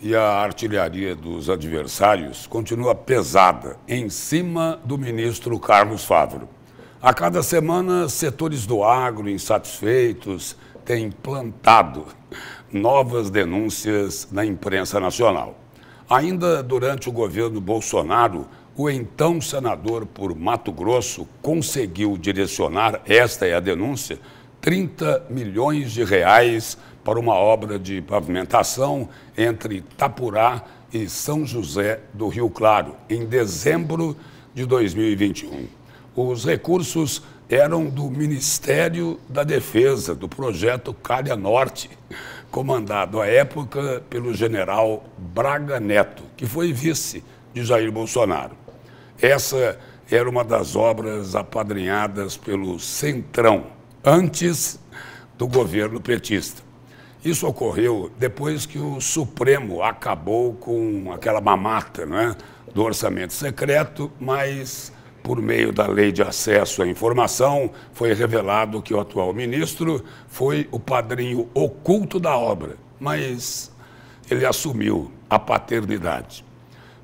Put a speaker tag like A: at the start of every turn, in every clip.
A: e a artilharia dos adversários continua pesada em cima do ministro Carlos Fávaro. A cada semana, setores do agro insatisfeitos têm plantado novas denúncias na imprensa nacional. Ainda durante o governo Bolsonaro, o então senador por Mato Grosso conseguiu direcionar, esta é a denúncia, 30 milhões de reais para uma obra de pavimentação entre Tapurá e São José do Rio Claro, em dezembro de 2021. Os recursos eram do Ministério da Defesa, do projeto Calha Norte, comandado à época pelo general Braga Neto, que foi vice de Jair Bolsonaro. Essa era uma das obras apadrinhadas pelo Centrão, antes do governo petista. Isso ocorreu depois que o Supremo acabou com aquela mamata né, do orçamento secreto, mas por meio da lei de acesso à informação, foi revelado que o atual ministro foi o padrinho oculto da obra, mas ele assumiu a paternidade.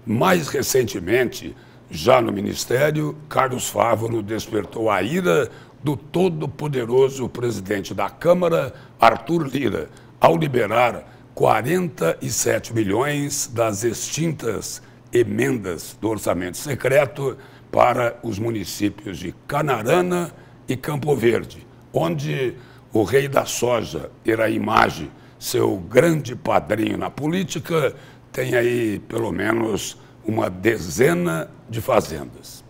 A: Mais recentemente, já no ministério, Carlos Fávaro despertou a ira do todo-poderoso presidente da Câmara, Arthur Lira, ao liberar 47 milhões das extintas emendas do orçamento secreto para os municípios de Canarana e Campo Verde, onde o rei da soja, Iraimage, seu grande padrinho na política, tem aí pelo menos uma dezena de fazendas.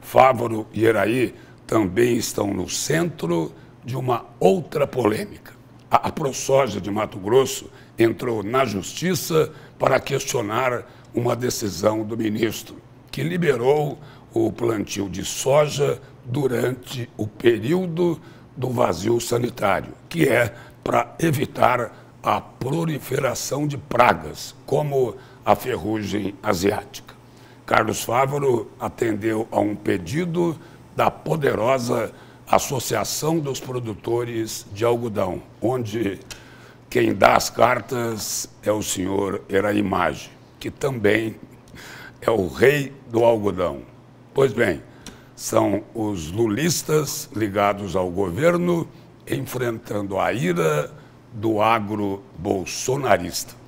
A: Fávaro e Iraí também estão no centro de uma outra polêmica. A, a ProSoja de Mato Grosso entrou na justiça para questionar uma decisão do ministro, que liberou o plantio de soja durante o período do vazio sanitário, que é para evitar a proliferação de pragas, como a ferrugem asiática. Carlos Fávaro atendeu a um pedido da poderosa Associação dos Produtores de Algodão, onde quem dá as cartas é o senhor Eraimage, que também é o rei do algodão. Pois bem, são os lulistas ligados ao governo enfrentando a ira do agro bolsonarista.